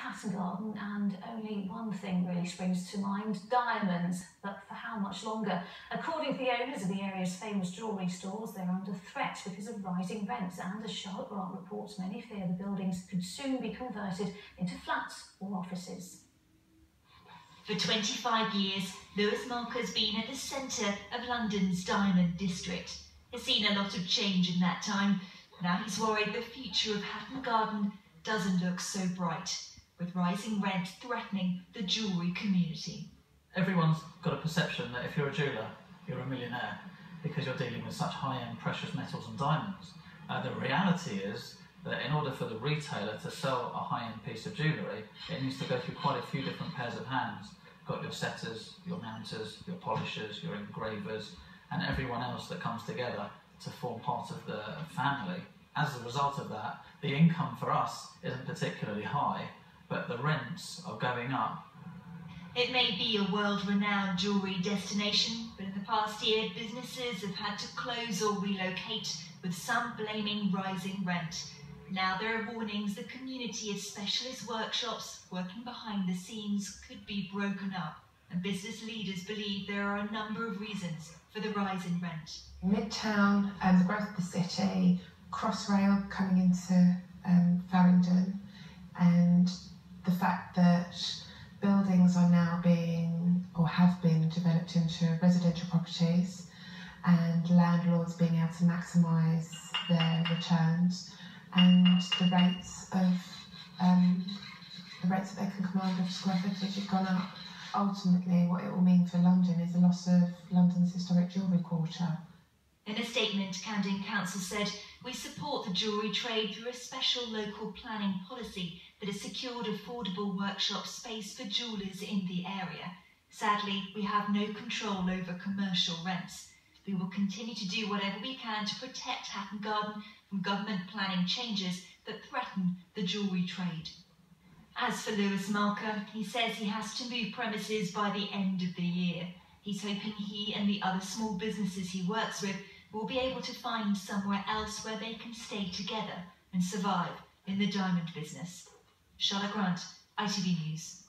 Hatton Garden, and only one thing really springs to mind diamonds. But for how much longer? According to the owners of the area's famous jewellery stores, they're under threat because of rising rents. And as Charlotte Grant reports, many fear the buildings could soon be converted into flats or offices. For 25 years, Lewis Malka has been at the centre of London's Diamond District. He's seen a lot of change in that time. Now he's worried the future of Hatton Garden doesn't look so bright, with rising rent threatening the jewellery community. Everyone's got a perception that if you're a jeweller, you're a millionaire because you're dealing with such high-end precious metals and diamonds. Uh, the reality is that in order for the retailer to sell a high-end piece of jewellery, it needs to go through quite a few different pairs of hands. Got your setters, your mounters, your polishers, your engravers, and everyone else that comes together to form part of the family. As a result of that, the income for us isn't particularly high, but the rents are going up. It may be a world-renowned jewellery destination, but in the past year, businesses have had to close or relocate, with some blaming rising rent. Now there are warnings the community of specialist workshops working behind the scenes could be broken up, and business leaders believe there are a number of reasons for the rise in rent. Midtown and the growth of the city, Crossrail coming into um, Farringdon, and the fact that buildings are now being or have been developed into residential properties and landlords being able to maximise their returns and the rates of um, the rates that they can command of square footage have gone up. Ultimately, what it will mean for London is a loss of London's historic jewellery quarter. In a statement, Camden Council said, We support the jewellery trade through a special local planning policy that has secured affordable workshop space for jewellers in the area. Sadly, we have no control over commercial rents. We will continue to do whatever we can to protect Hatton Garden from government planning changes that threaten the jewellery trade. As for Lewis Malka, he says he has to move premises by the end of the year. He's hoping he and the other small businesses he works with will be able to find somewhere else where they can stay together and survive in the diamond business. Charlotte Grant, ITV News.